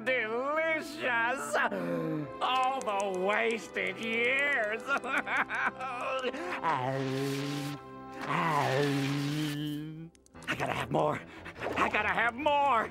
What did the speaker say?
delicious. All the wasted years. I gotta have more. I gotta have more.